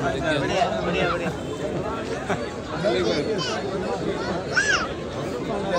बढ़िया बढ़िया बढ़िया।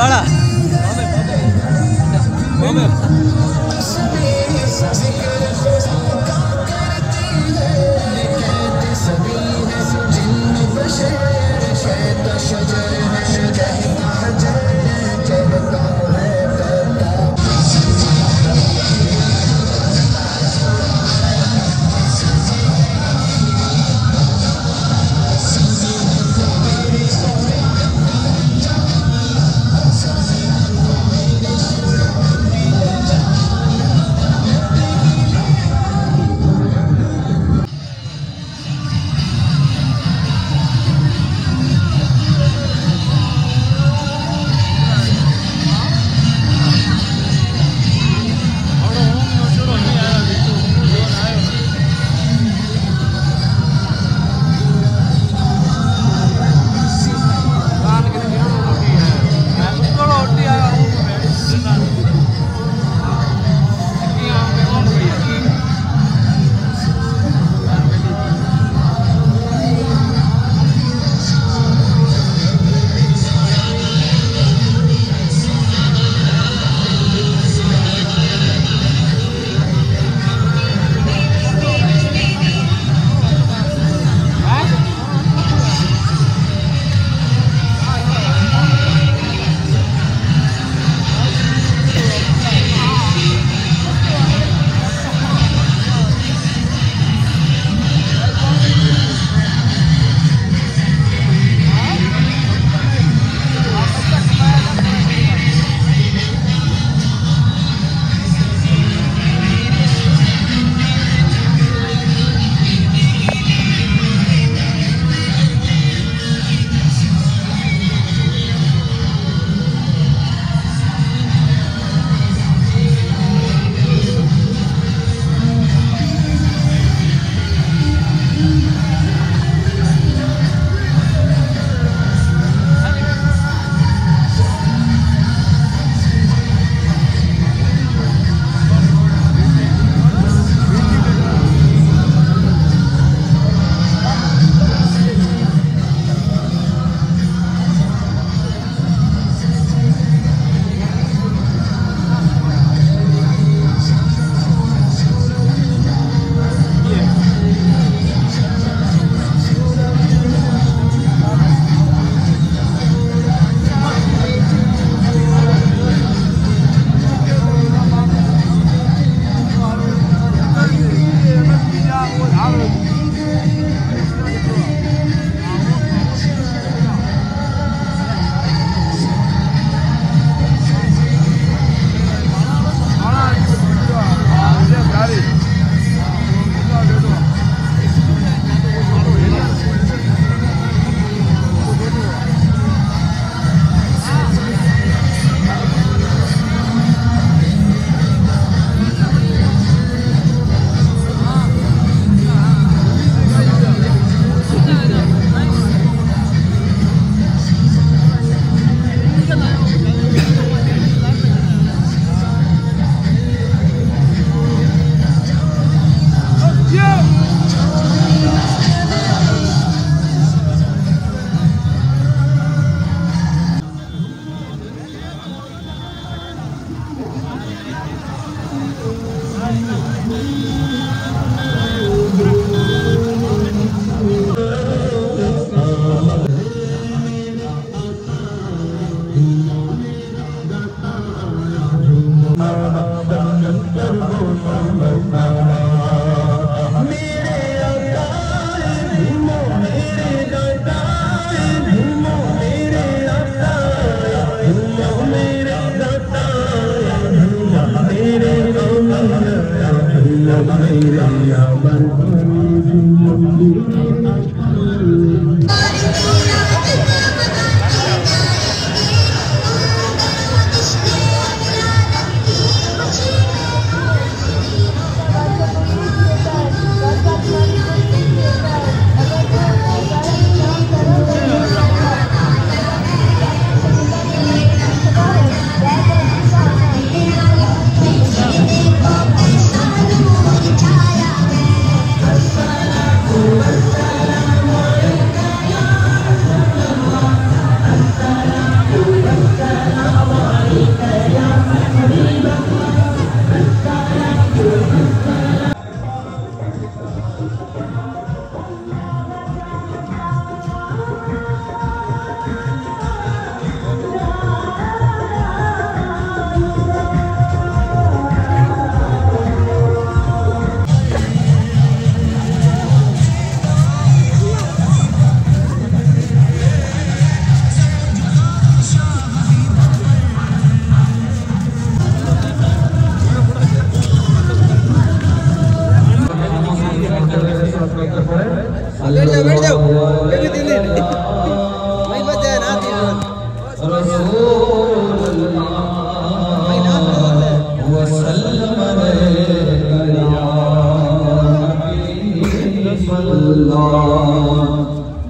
वाला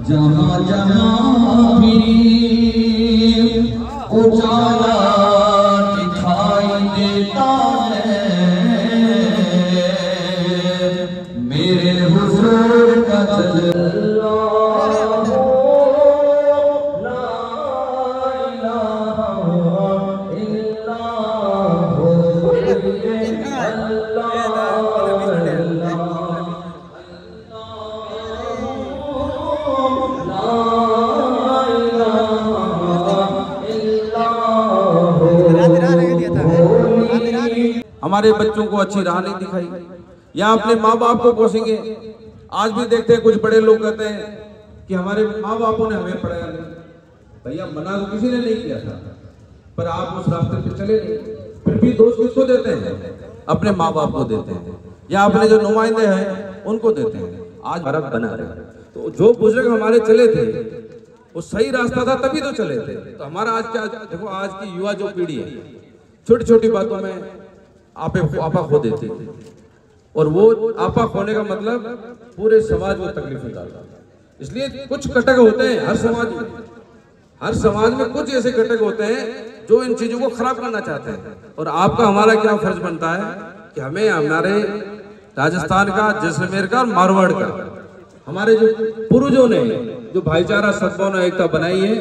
जहाँ जहाँ भी उजाला दिखाई देता है मेरे हुजूर का जलवा ला हमारे बच्चों को अच्छी राह नहीं दिखाई। या अपने माँ बाप को कोसेंगे। आज भी देखते हैं कुछ बड़े लोग कहते हैं कि हमारे माँ बापों ने हमें पढ़ाया नहीं। भैया, मना तो किसी ने नहीं किया था। पर आप उस रास्ते पे चले नहीं फिर भी दोष किसको देते हैं? अपने माँ बाप को देते हैं। या अपने जो नुमाइंदे हैं, उनको देते हैं। आज भारत बना रहे तो जो बुज़ुर्ग हमारे चले थे, वो सही रास्ता था, तभी तो चले थे। तो हमारा आज क्या, देखो, आज की युवा जो पीढ़ी है छोटी छोटी बातों में आपे आपा खो देते थे। और वो आपा खोने का मतलब पूरे समाज को तकलीफ़ में डालता इसलिए कुछ कटक होते हैं हर समाज में। हर समाज में कुछ ऐसे कटक होते हैं जो इन चीज़ों को खराब करना चाहते हैं। और आपका हमारा क्या फ़र्ज़ बनता है कि हमें हमारे राजस्थान का, जैसलमेर का मारवाड़ का, हमारे जो पूर्वजों ने जो भाईचारा, सद्भावना, एकता बनाई है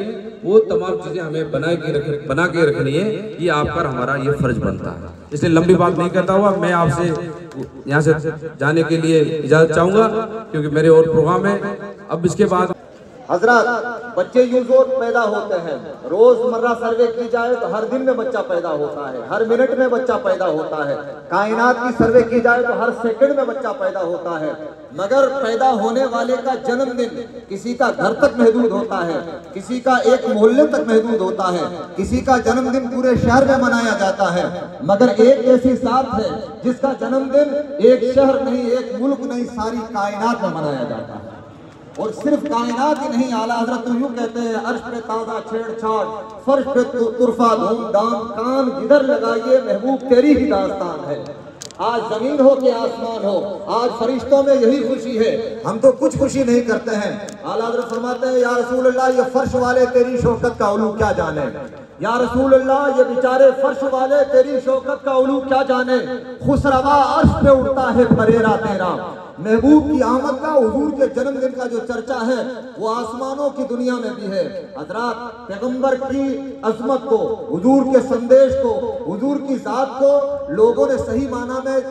वो तमाम चीज़ें हमें बना के रख, बना के रखनी है ये आप पर हमारा ये फ़र्ज़ बनता है। इसलिए लंबी बात नहीं करता हुआ मैं आपसे यहाँ से जाने के लिए इजाज़त चाहूँगा, क्योंकि मेरे और प्रोग्राम है। अब इसके बाद हज़रत, बच्चे यूजोर पैदा होते हैं। रोज़मर्रा सर्वे की जाए तो हर दिन में बच्चा पैदा होता है, हर मिनट में बच्चा पैदा होता है। कायनात की सर्वे की जाए तो हर सेकंड में बच्चा पैदा होता है। मगर पैदा होने वाले का जन्मदिन किसी का घर तक महदूद होता है, किसी का एक मोहल्ले तक महदूद होता है, किसी का जन्मदिन पूरे शहर में मनाया जाता है। मगर एक ऐसी साथ है जिसका जन्मदिन एक शहर नहीं, एक मुल्क नहीं, सारी कायनात में मनाया जाता है। और सिर्फ़ कायनात ही नहीं, आला हज़रत तो यूँ कहते हैं, अर्श पे ताज़ा छेड़छाड़, फर्श पे तुरफा धूमधाम, कान जिधर लगाइए, महबूब तेरी ही दास्तान है। आज ज़मीन हो के आसमान हो आज फरिश्तों में यही खुशी है। हम तो कुछ खुशी नहीं करते हैं। आला फरमाते हैं या रसूल अल्लाह ये फर्श वाले तेरी शौकत का उलू क्या जाने? या रसूल अल्लाह ये बेचारे फर्श वाले तेरी शौकत का उलू क्या जाने? खुसरवा अर्श पे उड़ता है फरेरा तेरा। महबूब की आमद का हजूर के जन्मदिन का जो चर्चा है वो आसमानों की दुनिया में भी है। हजरात पैगंबर की अजमत को हुजूर के संदेश को हजूर की जात को लोगों ने सही माना में night.